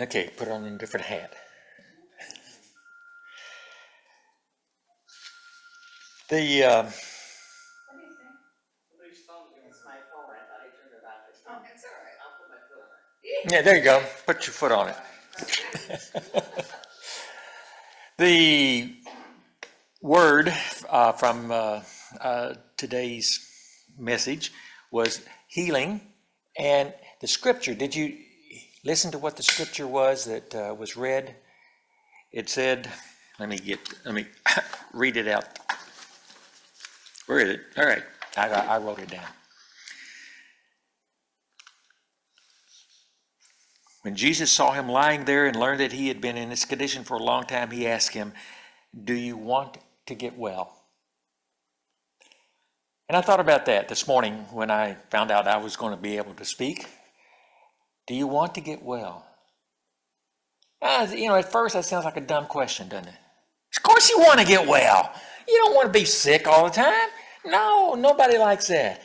Okay, put on a different hat. The it. yeah, there you go. Put your foot on it. the word uh, from uh, uh, today's message was healing, and the scripture. Did you listen to what the scripture was that uh, was read? It said, "Let me get. Let me read it out." Where is it? All right, I, I wrote it down. When Jesus saw him lying there and learned that he had been in this condition for a long time, he asked him, Do you want to get well? And I thought about that this morning when I found out I was going to be able to speak. Do you want to get well? Uh, you know, at first that sounds like a dumb question, doesn't it? Of course you want to get well. You don't want to be sick all the time. No, nobody likes that.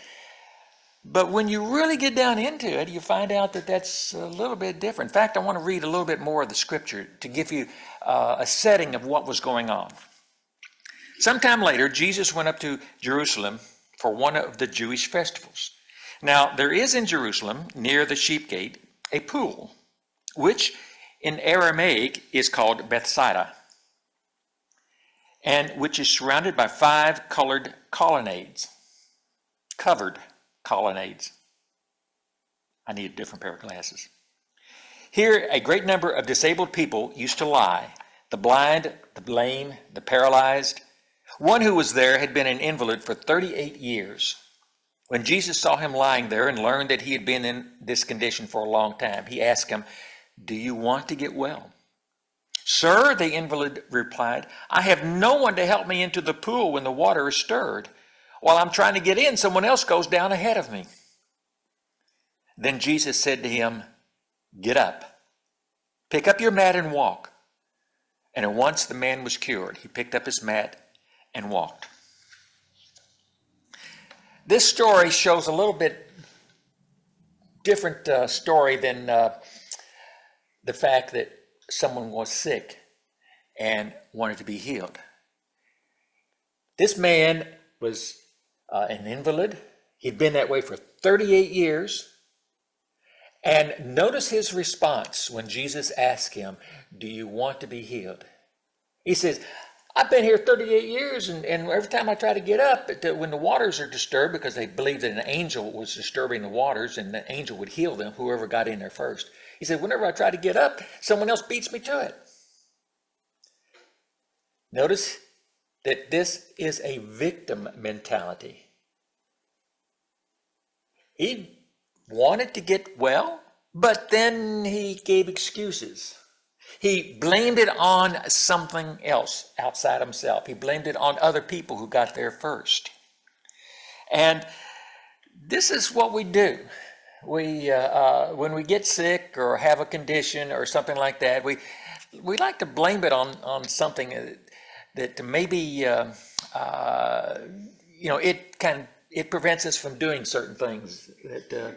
But when you really get down into it, you find out that that's a little bit different. In fact, I want to read a little bit more of the scripture to give you uh, a setting of what was going on. Sometime later, Jesus went up to Jerusalem for one of the Jewish festivals. Now, there is in Jerusalem, near the sheep gate, a pool, which in Aramaic is called Bethesda, and which is surrounded by five colored colonnades, covered colonnades. I need a different pair of glasses. Here, a great number of disabled people used to lie the blind, the lame, the paralyzed. One who was there had been an invalid for 38 years. When Jesus saw him lying there and learned that he had been in this condition for a long time, he asked him, Do you want to get well? Sir, the invalid replied, I have no one to help me into the pool when the water is stirred. While I'm trying to get in, someone else goes down ahead of me. Then Jesus said to him, Get up, pick up your mat and walk. And at once the man was cured. He picked up his mat and walked. This story shows a little bit different uh, story than uh, the fact that someone was sick and wanted to be healed. This man was uh, an invalid. He'd been that way for 38 years. And notice his response when Jesus asked him, Do you want to be healed? He says, I've been here 38 years, and, and every time I try to get up, when the waters are disturbed, because they believed that an angel was disturbing the waters and the angel would heal them, whoever got in there first. He said, Whenever I try to get up, someone else beats me to it. Notice that this is a victim mentality. He wanted to get well, but then he gave excuses. He blamed it on something else outside himself. He blamed it on other people who got there first. And this is what we do. We, uh, uh, when we get sick or have a condition or something like that, we, we like to blame it on, on something that maybe, uh, uh, you know, it can it prevents us from doing certain things that uh,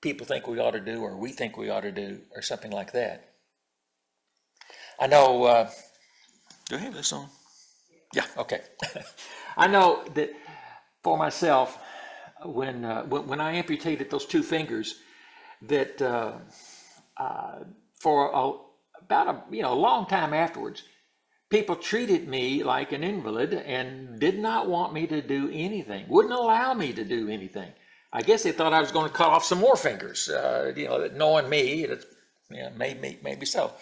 people think we ought to do or we think we ought to do or something like that. I know, uh, do I have this on? Yeah, okay. I know that for myself, when, uh, when, when I amputated those two fingers, that uh, uh, for a, about a you know a long time afterwards, people treated me like an invalid and did not want me to do anything, wouldn't allow me to do anything. I guess they thought I was going to cut off some more fingers. Uh, you know, knowing me, it's, you know, maybe maybe so.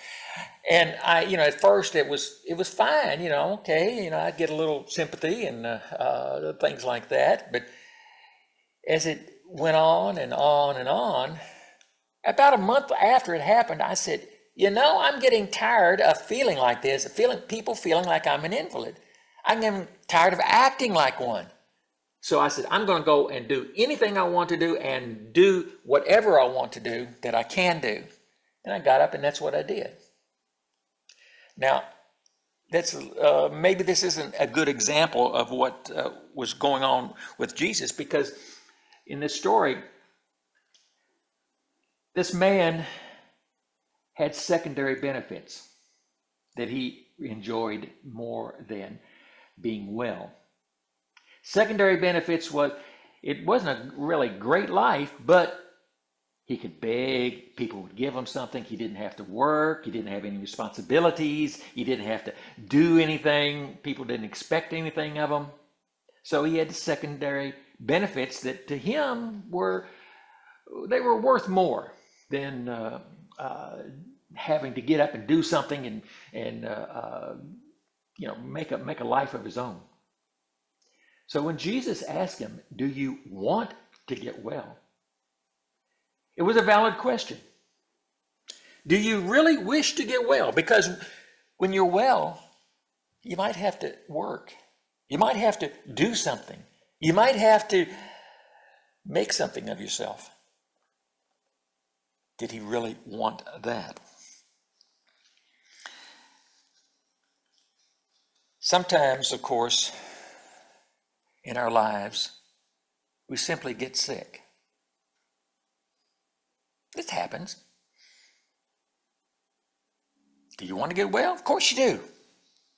And I, you know, at first it was it was fine. You know, okay, you know, I'd get a little sympathy and uh, uh, things like that. But as it went on and on and on, about a month after it happened, I said, you know, I'm getting tired of feeling like this, feeling people feeling like I'm an invalid. I'm getting tired of acting like one. So I said, I'm going to go and do anything I want to do and do whatever I want to do that I can do. And I got up and that's what I did. Now, that's uh, maybe this isn't a good example of what uh, was going on with Jesus because in this story, this man had secondary benefits that he enjoyed more than being well. Secondary benefits was it wasn't a really great life, but he could beg, people would give him something. He didn't have to work, he didn't have any responsibilities, he didn't have to do anything. People didn't expect anything of him. So he had secondary benefits that to him were they were worth more than uh, uh, having to get up and do something and and uh, uh you know make a make a life of his own. So when Jesus asked him, "Do you want to get well?" It was a valid question. Do you really wish to get well? Because when you're well, you might have to work. You might have to do something. You might have to make something of yourself. Did he really want that? Sometimes, of course, in our lives, we simply get sick. This happens. Do you want to get well? Of course you do.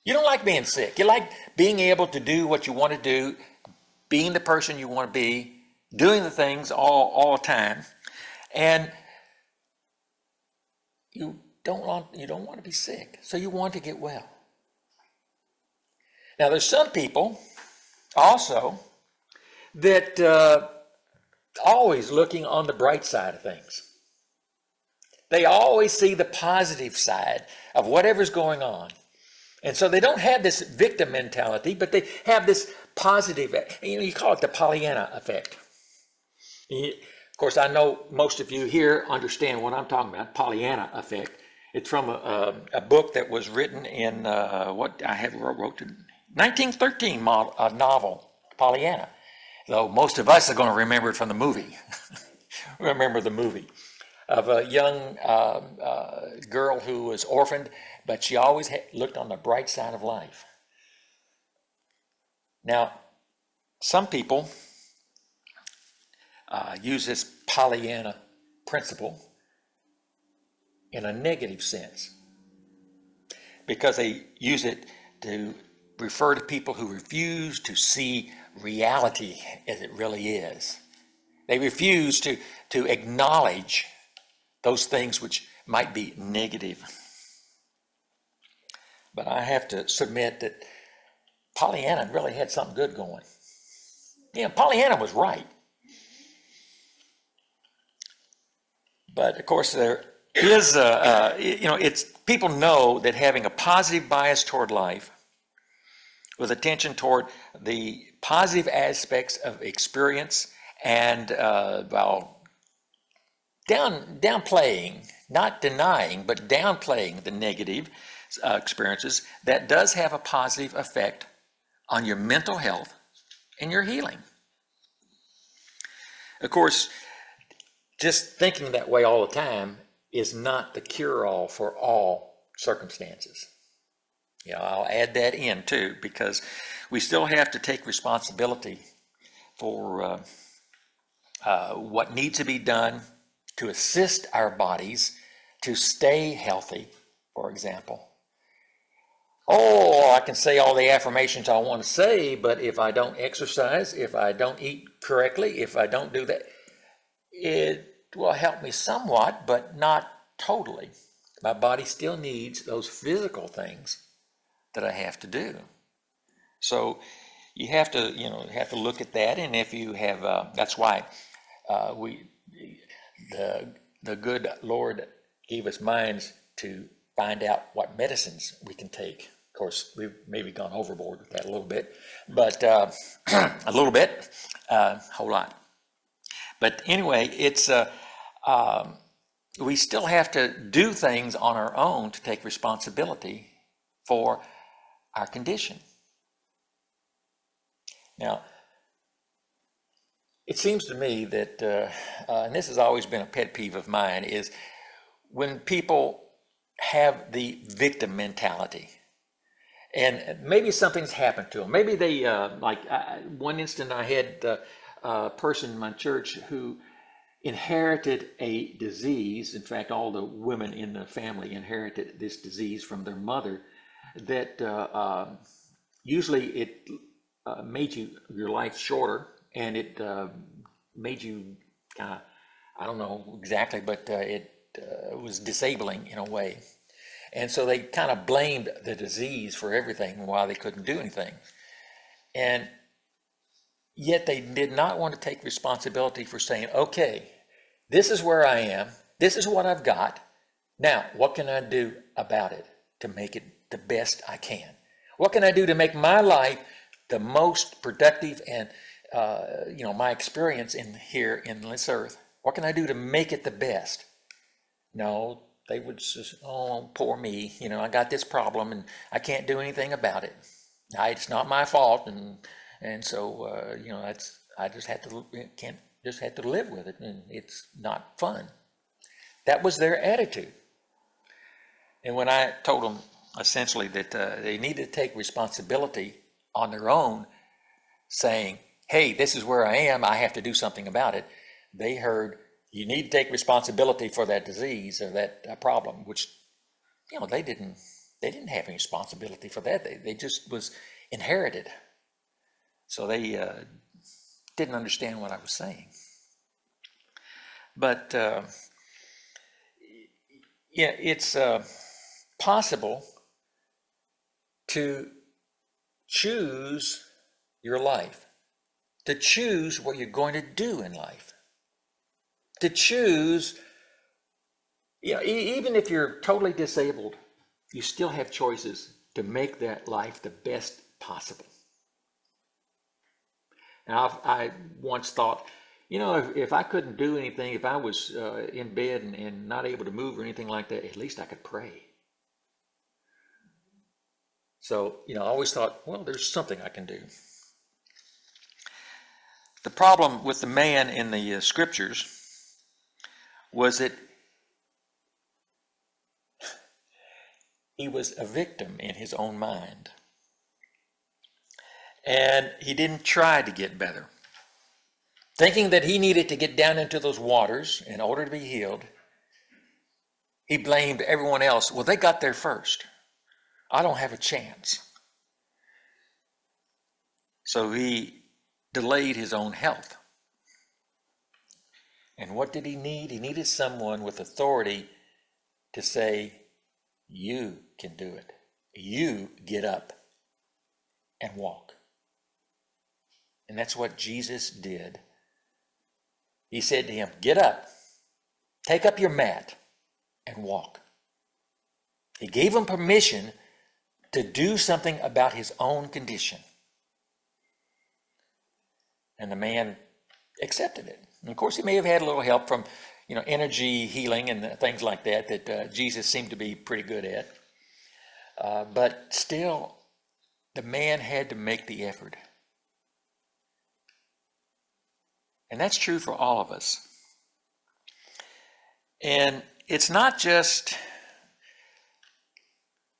You don't like being sick. You like being able to do what you want to do, being the person you want to be, doing the things all, all the time. And you don't want you don't want to be sick. So you want to get well. Now there's some people also that uh, always looking on the bright side of things. They always see the positive side of whatever's going on. And so they don't have this victim mentality, but they have this positive, you know, you call it the Pollyanna effect. Of course, I know most of you here understand what I'm talking about, Pollyanna effect. It's from a, a, a book that was written in uh, what I have wrote, wrote 1913 model, a novel, Pollyanna. Though most of us are going to remember it from the movie. remember the movie of a young uh, uh, girl who was orphaned, but she always looked on the bright side of life. Now, some people uh, use this Pollyanna principle in a negative sense because they use it to refer to people who refuse to see reality as it really is. They refuse to, to acknowledge those things which might be negative. But I have to submit that Pollyanna really had something good going. Yeah, Pollyanna was right. But of course, there is, a, uh, you know, it's people know that having a positive bias toward life, with attention toward the positive aspects of experience and uh, well, down, downplaying, not denying, but downplaying the negative uh, experiences, that does have a positive effect on your mental health and your healing. Of course, just thinking that way all the time is not the cure all for all circumstances. You know, I'll add that in too, because we still have to take responsibility for uh, uh, what needs to be done to assist our bodies to stay healthy, for example. Oh, I can say all the affirmations I want to say, but if I don't exercise, if I don't eat correctly, if I don't do that, it will help me somewhat, but not totally. My body still needs those physical things that I have to do. So you have to, you know, have to look at that. And if you have, uh, that's why uh, we the, the good Lord gave us minds to find out what medicines we can take. Of course, we've maybe gone overboard with that a little bit, but uh, a little bit, a uh, whole lot. But anyway, it's uh, um, we still have to do things on our own to take responsibility for our condition. Now, it seems to me that, uh, uh, and this has always been a pet peeve of mine, is when people have the victim mentality. And maybe something's happened to them. Maybe they, uh, like one instant, I had uh, a person in my church who inherited a disease. In fact, all the women in the family inherited this disease from their mother. That uh, uh, usually it uh, made you your life shorter, and it uh, made you kind of I don't know exactly, but uh, it uh, was disabling in a way. And so they kind of blamed the disease for everything and why they couldn't do anything. And yet they did not want to take responsibility for saying, okay, this is where I am, this is what I've got. Now, what can I do about it to make it the best I can? What can I do to make my life the most productive and uh, you know my experience in here in this earth? What can I do to make it the best? No, they would just, oh, poor me, you know, I got this problem and I can't do anything about it. I, it's not my fault, and and so uh, you know, that's I just had to can't just had to live with it, and it's not fun. That was their attitude. And when I told them essentially that uh, they needed to take responsibility on their own, saying, "Hey, this is where I am. I have to do something about it," they heard you need to take responsibility for that disease or that uh, problem, which you know they didn't they didn't have any responsibility for that. They they just was inherited, so they uh, didn't understand what I was saying. But uh, yeah, it's uh, possible to choose your life, to choose what you're going to do in life to choose, you know, even if you're totally disabled, you still have choices to make that life the best possible. Now, I've, I once thought, you know, if, if I couldn't do anything, if I was uh, in bed and, and not able to move or anything like that, at least I could pray. So, you know, I always thought, well, there's something I can do. The problem with the man in the uh, scriptures was that he was a victim in his own mind. And he didn't try to get better. Thinking that he needed to get down into those waters in order to be healed, he blamed everyone else. Well, they got there first. I don't have a chance. So he delayed his own health. And what did he need? He needed someone with authority to say, You can do it. You get up and walk. And that's what Jesus did. He said to him, Get up, take up your mat, and walk. He gave him permission to do something about his own condition. And the man accepted it. And of course, he may have had a little help from, you know, energy healing and things like that that uh, Jesus seemed to be pretty good at. Uh, but still, the man had to make the effort. And that's true for all of us. And it's not just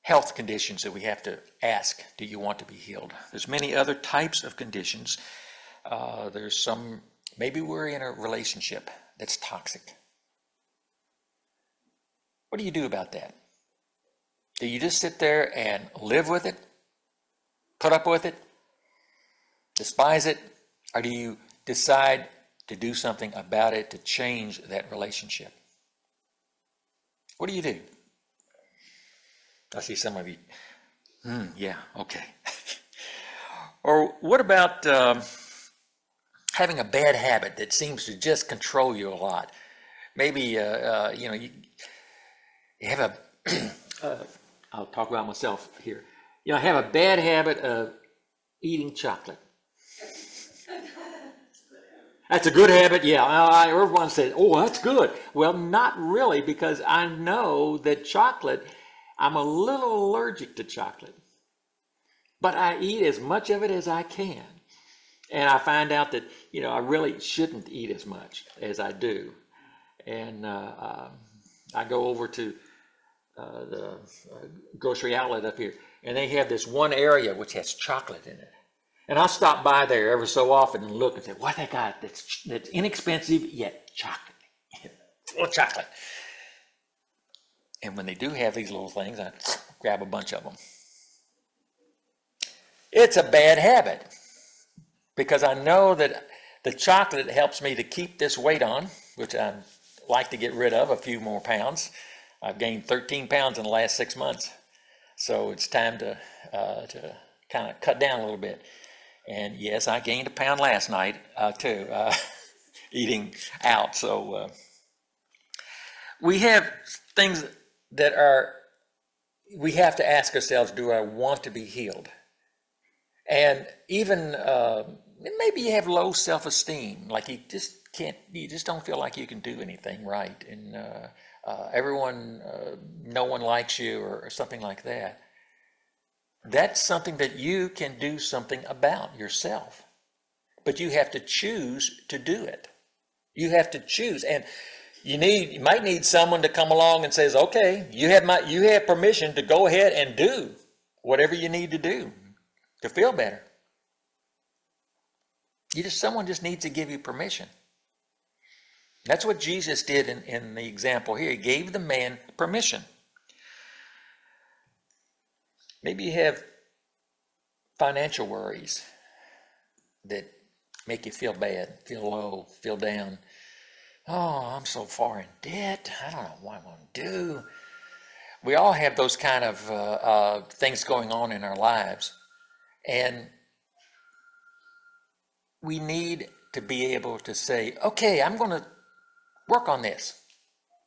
health conditions that we have to ask, do you want to be healed? There's many other types of conditions. Uh, there's some Maybe we're in a relationship that's toxic. What do you do about that? Do you just sit there and live with it, put up with it, despise it, or do you decide to do something about it to change that relationship? What do you do? I see some of you, hmm, yeah, okay. or what about. Um, having a bad habit that seems to just control you a lot. Maybe, uh, uh, you know, you, you have a, uh, I'll talk about myself here. You know, I have a bad habit of eating chocolate. That's a good habit, yeah. I, everyone says, oh, that's good. Well, not really, because I know that chocolate, I'm a little allergic to chocolate. But I eat as much of it as I can and I find out that you know I really shouldn't eat as much as I do, and uh, uh, I go over to uh, the uh, grocery outlet up here, and they have this one area which has chocolate in it, And I stop by there every so often and look and say, what they got that's, that's inexpensive yet chocolate, full chocolate. And when they do have these little things, I grab a bunch of them. It's a bad habit because I know that the chocolate helps me to keep this weight on, which I'd like to get rid of a few more pounds. I've gained 13 pounds in the last six months, so it's time to uh, to kind of cut down a little bit. And yes, I gained a pound last night uh, too, uh, eating out. So uh, we have things that are we have to ask ourselves: Do I want to be healed? And even uh, maybe you have low self-esteem, like you just can't, you just don't feel like you can do anything right, and uh, uh, everyone, uh, no one likes you, or, or something like that. That's something that you can do something about yourself, but you have to choose to do it. You have to choose, and you need, you might need someone to come along and says, "Okay, you have my, you have permission to go ahead and do whatever you need to do." To feel better. You just someone just needs to give you permission. That's what Jesus did in, in the example here. He gave the man permission. Maybe you have financial worries that make you feel bad, feel low, feel down. Oh, I'm so far in debt. I don't know what I'm going to do. We all have those kind of uh, uh, things going on in our lives. And we need to be able to say, okay, I'm going to work on this.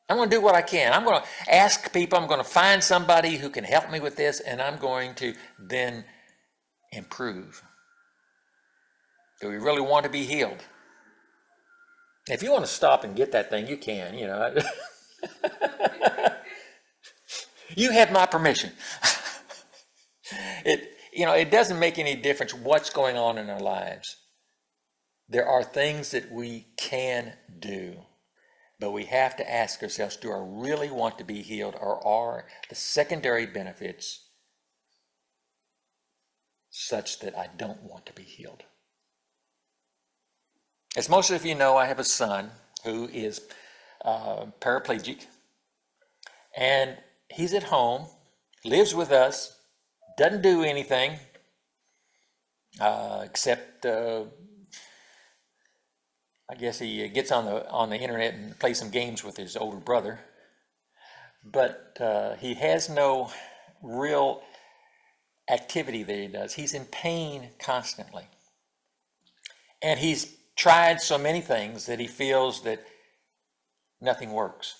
I'm going to do what I can. I'm going to ask people. I'm going to find somebody who can help me with this, and I'm going to then improve. Do we really want to be healed? If you want to stop and get that thing, you can, you know. you have my permission. it you know, it doesn't make any difference what's going on in our lives. There are things that we can do, but we have to ask ourselves do I really want to be healed, or are the secondary benefits such that I don't want to be healed? As most of you know, I have a son who is uh, paraplegic, and he's at home, lives with us, doesn't do anything uh, except uh, I guess he gets on the on the internet and plays some games with his older brother. But uh, he has no real activity that he does. He's in pain constantly, and he's tried so many things that he feels that nothing works.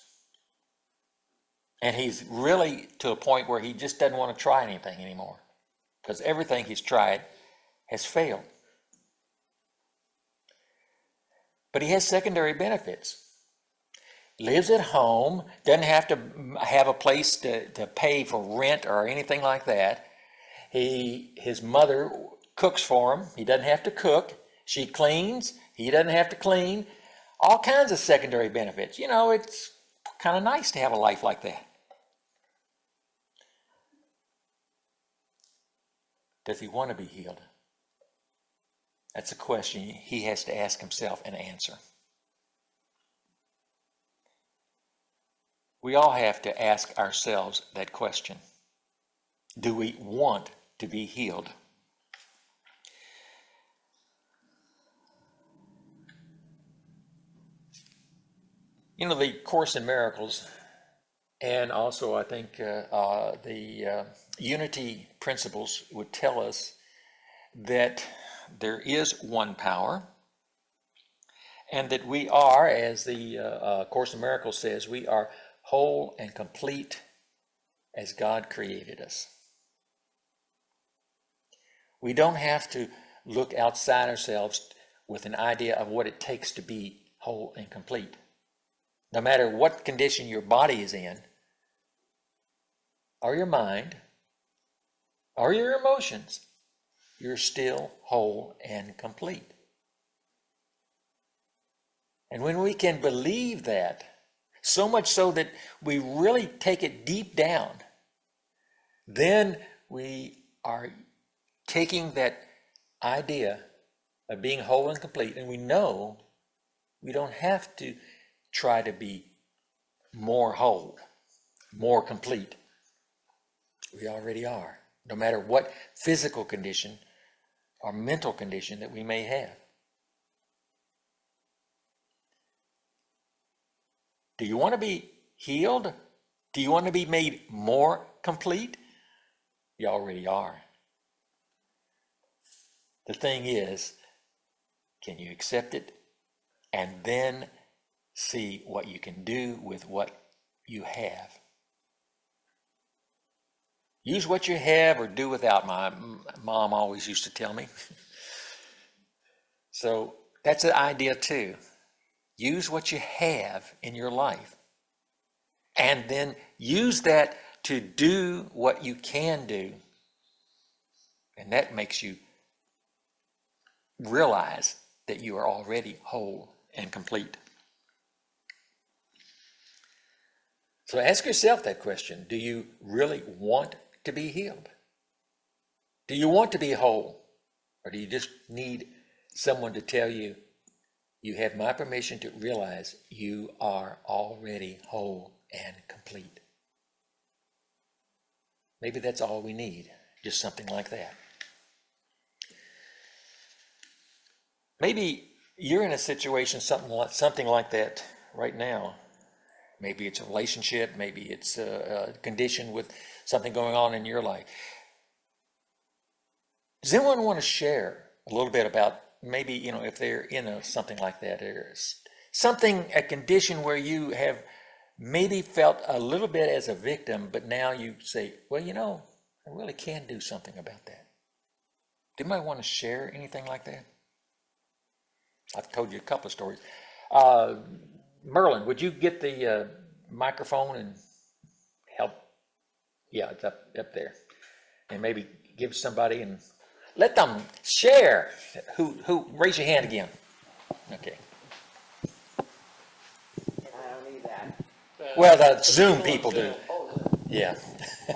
And he's really to a point where he just doesn't want to try anything anymore because everything he's tried has failed. But he has secondary benefits. Lives at home, doesn't have to have a place to, to pay for rent or anything like that. He, his mother cooks for him. He doesn't have to cook. She cleans. He doesn't have to clean. All kinds of secondary benefits. You know, it's kind of nice to have a life like that. Does he want to be healed? That's a question he has to ask himself and answer. We all have to ask ourselves that question Do we want to be healed? You know, the Course in Miracles, and also I think uh, uh, the uh, unity principles would tell us that there is one power and that we are, as the uh, uh, Course in Miracles says, we are whole and complete as God created us. We don't have to look outside ourselves with an idea of what it takes to be whole and complete. No matter what condition your body is in, or your mind, or your emotions, you're still whole and complete. And when we can believe that, so much so that we really take it deep down, then we are taking that idea of being whole and complete, and we know we don't have to try to be more whole, more complete. We already are, no matter what physical condition or mental condition that we may have. Do you want to be healed? Do you want to be made more complete? You already are. The thing is, can you accept it and then see what you can do with what you have? Use what you have or do without, my mom always used to tell me. So that's an idea too. Use what you have in your life and then use that to do what you can do. And that makes you realize that you are already whole and complete. So ask yourself that question Do you really want to be healed? Do you want to be whole? Or do you just need someone to tell you, you have my permission to realize you are already whole and complete? Maybe that's all we need, just something like that. Maybe you're in a situation, something like, something like that right now. Maybe it's a relationship, maybe it's a, a condition with something going on in your life. Does anyone want to share a little bit about maybe, you know, if they're in a, something like that, or something, a condition where you have maybe felt a little bit as a victim, but now you say, well, you know, I really can do something about that. Do you might want to share anything like that? I've told you a couple of stories. Uh, Merlin, would you get the uh, microphone and help? Yeah, it's up up there, and maybe give somebody and let them share. Who who? Raise your hand again. Okay. I don't need that. Well, the Zoom people do. Yeah.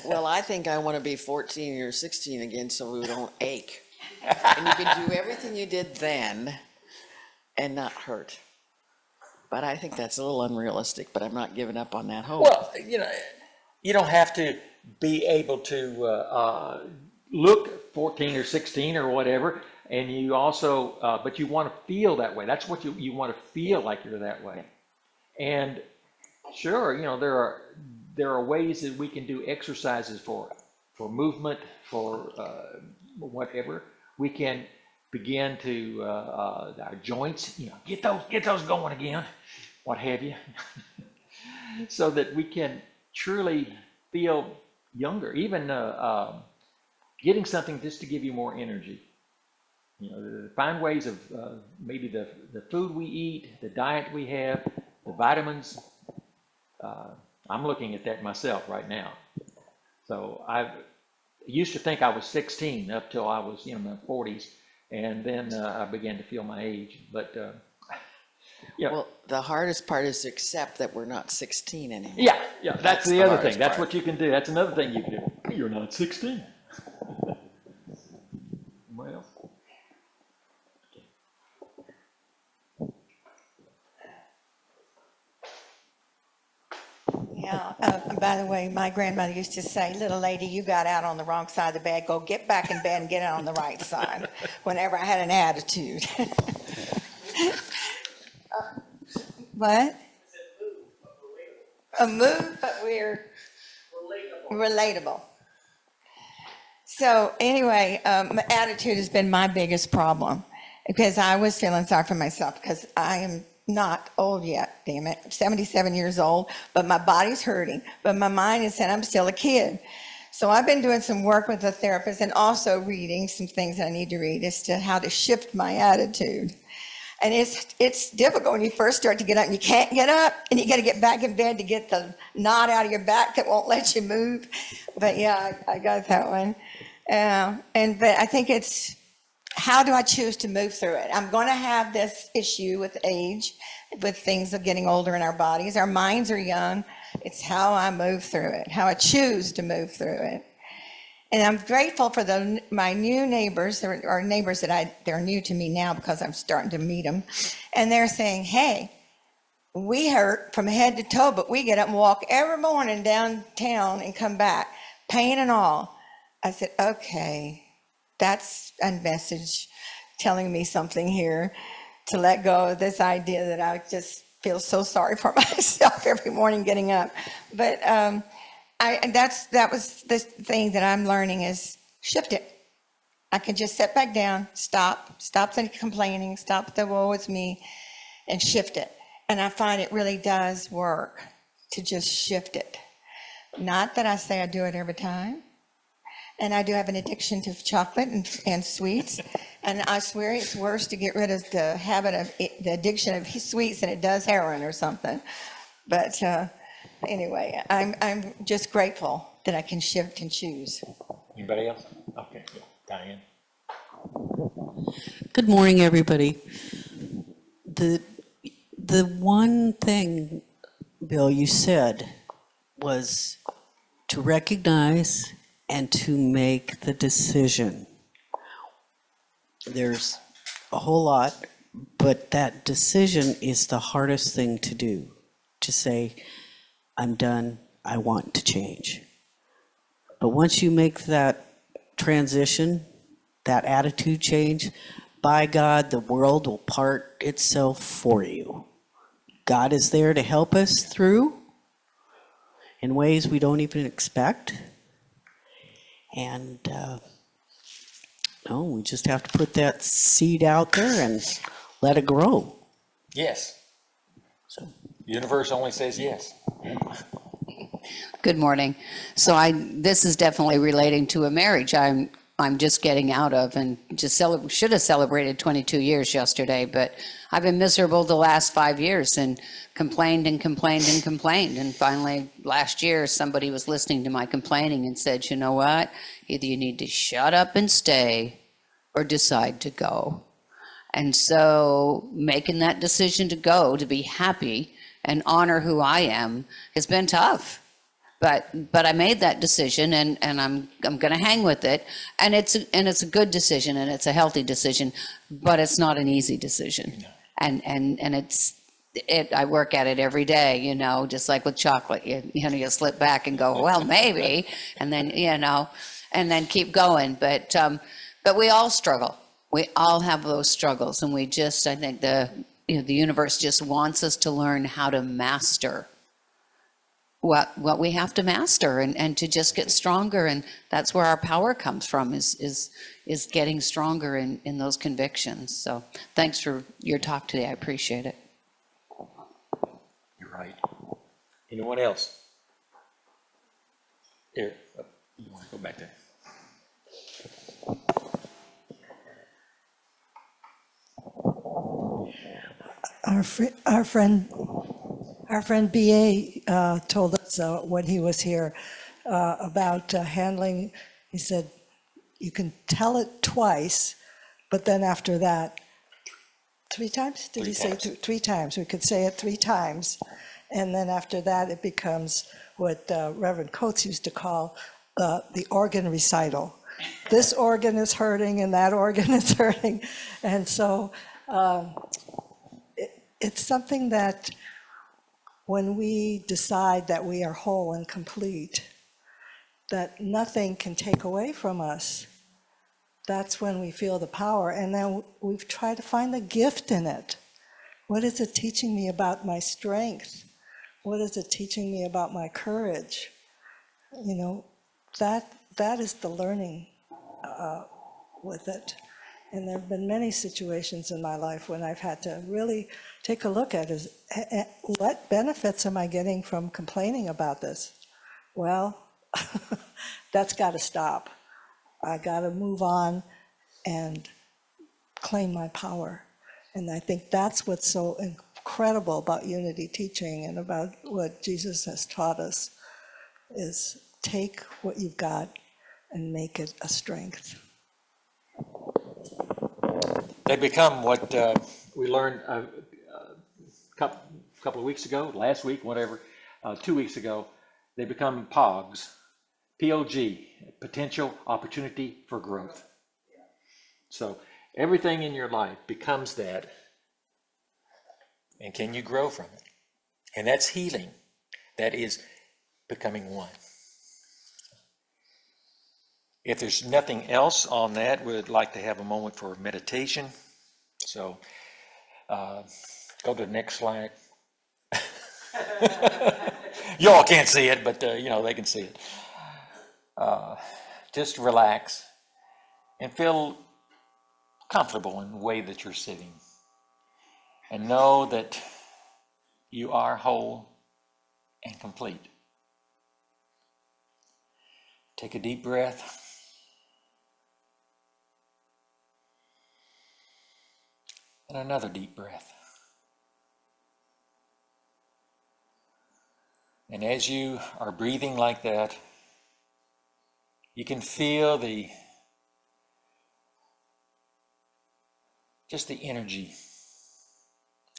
Well, I think I want to be 14 or 16 again so we don't ache. And you can do everything you did then and not hurt. But I think that's a little unrealistic, but I'm not giving up on that hope. Well, you know, you don't have to be able to uh, uh, look 14 or 16 or whatever, and you also, uh, but you want to feel that way. That's what you you want to feel like you're that way. And sure, you know there are there are ways that we can do exercises for for movement for uh, whatever. We can begin to uh, uh, our joints, you know, get those get those going again, what have you, so that we can truly feel younger. Even uh, um, getting something just to give you more energy. You know, find ways of uh, maybe the the food we eat, the diet we have, the vitamins. Uh, I'm looking at that myself right now. So I used to think I was 16 up till I was in my 40s, and then uh, I began to feel my age. But uh, yeah, Well, the hardest part is to accept that we're not 16 anymore. yeah, yeah. That's, That's the, the other hardest thing. That's part. what you can do. That's another thing you can do. You're not 16. well, Yeah, uh, by the way, my grandmother used to say, little lady, you got out on the wrong side of the bed, go get back in bed and get out on the right side, whenever I had an attitude. Uh, What? A move, but we're relatable. relatable. So anyway, um, my attitude has been my biggest problem because I was feeling sorry for myself because I am not old yet, damn it. I'm 77 years old, but my body's hurting, but my mind is saying I'm still a kid. So I've been doing some work with a therapist and also reading some things that I need to read as to how to shift my attitude. And it's it's difficult when you first start to get up and you can't get up and you got to get back in bed to get the knot out of your back that won't let you move. But yeah, I, I got that one. Uh, and but I think it's how do I choose to move through it? I'm going to have this issue with age, with things of getting older in our bodies. Our minds are young. It's how I move through it, how I choose to move through it. And I'm grateful for the, my new neighbors, or or neighbors that I, they're new to me now because I'm starting to meet them. And they're saying, hey, we hurt from head to toe, but we get up and walk every morning downtown and come back, pain and all. I said, okay, that's a message telling me something here to let go of this idea that I just feel so sorry for myself every morning getting up. But um, I, and that's, that was the thing that I'm learning is shift it. I can just sit back down, stop, stop the complaining, stop the woe is me, and shift it. And I find it really does work to just shift it. Not that I say I do it every time. And I do have an addiction to chocolate and, and sweets. And I swear it's worse to get rid of the habit of, it- the addiction of sweets than it does heroin or something. But uh, anyway, I'm, I'm just grateful that I can shift and choose. Anybody else? Okay, Diane. Good morning, everybody. The, the one thing, Bill, you said was to recognize and to make the decision. There's a whole lot, but that decision is the hardest thing to do, to say, I'm done, I want to change. But once you make that transition, that attitude change, by God, the world will part itself for you. God is there to help us through in ways we don't even expect. And uh, no, we just have to put that seed out there and let it grow. Yes. So. Universe only says yes. Good morning. So I, this is definitely relating to a marriage I'm, I'm just getting out of and just should have celebrated 22 years yesterday, but I've been miserable the last five years and complained and complained and complained. And finally, last year, somebody was listening to my complaining and said, you know what? Either you need to shut up and stay or decide to go. And so making that decision to go, to be happy and honor who I am has been tough. But, but I made that decision and, and I'm, I'm going to hang with it. And it's, a- and it's a good decision and it's a healthy decision, but it's not an easy decision. And, and, and it's, it, I work at it every day, you know, just like with chocolate, you, you know, you slip back and go, well, maybe, and then, you know, and then keep going. But, um, but we all struggle. We all have those struggles and we just, I think the, you know, the universe just wants us to learn how to master what, what we have to master and, and to just get stronger. And that's where our power comes from is, is, is getting stronger in, in those convictions. So thanks for your talk today. I appreciate it. You're right. Anyone else? Here, uh, you want to go back there? Our, fri- our friend, our friend BA uh, told us uh, when he was here uh, about uh, handling, he said, you can tell it twice, but then after that, three times? Did he say th- three times? We could say it three times. And then after that, it becomes what uh, Reverend Coates used to call uh, the organ recital. This organ is hurting and that organ is hurting. And so um, it- it's something that when we decide that we are whole and complete, that nothing can take away from us, that's when we feel the power. And then we've tried to find the gift in it. What is it teaching me about my strength? What is it teaching me about my courage? You know, that that is the learning uh, with it. And there have been many situations in my life when I've had to really take a look at is what benefits am I getting from complaining about this? Well, that's got to stop. I got to move on and claim my power. And I think that's what's so incredible about unity teaching and about what Jesus has taught us is take what you've got and make it a strength. They become what uh, we learned a couple, couple of weeks ago, last week, whatever, uh, two weeks ago. They become POGs, POG, potential opportunity for growth. So everything in your life becomes that. And can you grow from it? And that's healing. That is becoming one. If there's nothing else on that, we'd like to have a moment for meditation. So uh, go to the next slide. Y'all can't see it, but uh, you know they can see it. Uh, just relax and feel comfortable in the way that you're sitting, and know that you are whole and complete. Take a deep breath. And another deep breath. And as you are breathing like that, you can feel the just the energy,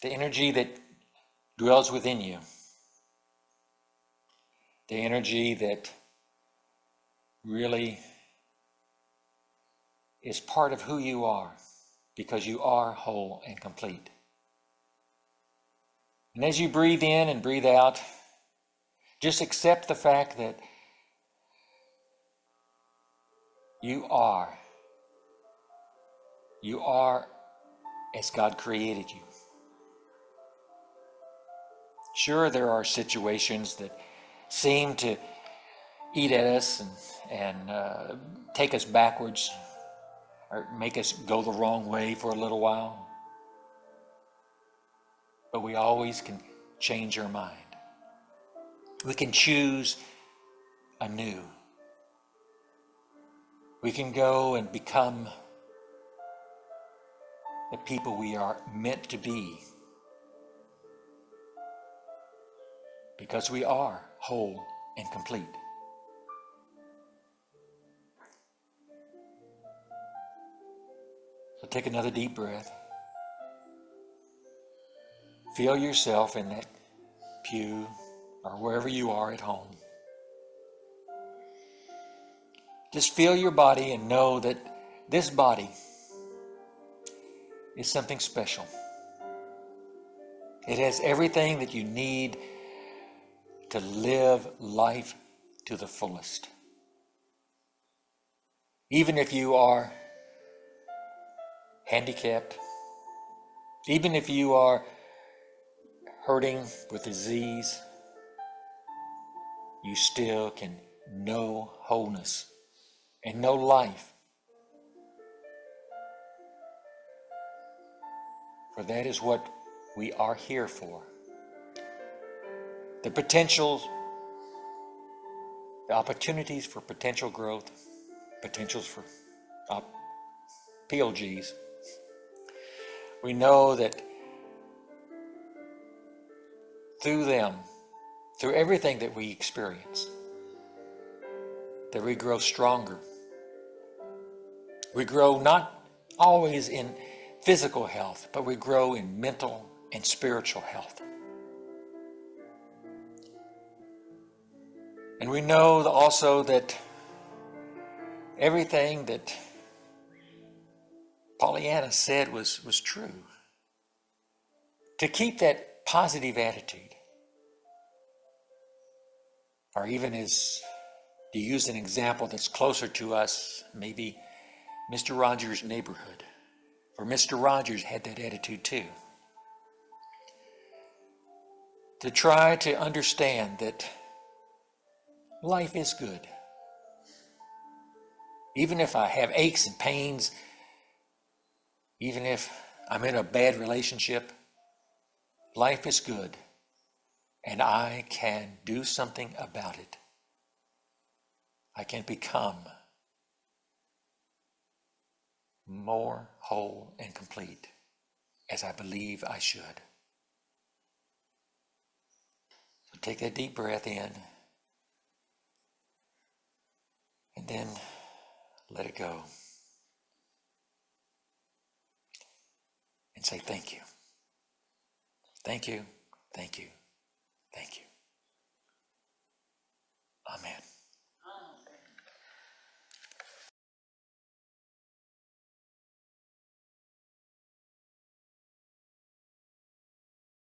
the energy that dwells within you, the energy that really is part of who you are because you are whole and complete. And as you breathe in and breathe out, just accept the fact that you are. You are as God created you. Sure, there are situations that seem to eat at us and, and uh, take us backwards or make us go the wrong way for a little while. But we always can change our mind. We can choose anew. We can go and become the people we are meant to be because we are whole and complete. Take another deep breath. Feel yourself in that pew or wherever you are at home. Just feel your body and know that this body is something special. It has everything that you need to live life to the fullest. Even if you are handicapped, even if you are hurting with disease, you still can know wholeness and know life. For that is what we are here for. The potentials, the opportunities for potential growth, potentials for uh, op- POGs. We know that through them, through everything that we experience, that we grow stronger. We grow not always in physical health, but we grow in mental and spiritual health. And we know also that everything that Pollyanna said was, was true. To keep that positive attitude, or even as to use an example that's closer to us, maybe Mr. Rogers' neighborhood, or Mr. Rogers had that attitude too. To try to understand that life is good. Even if I have aches and pains, even if I'm in a bad relationship, life is good and I can do something about it. I can become more whole and complete as I believe I should. So take a deep breath in and then let it go. and say, Thank you. Thank you. Thank you. Thank you. Amen.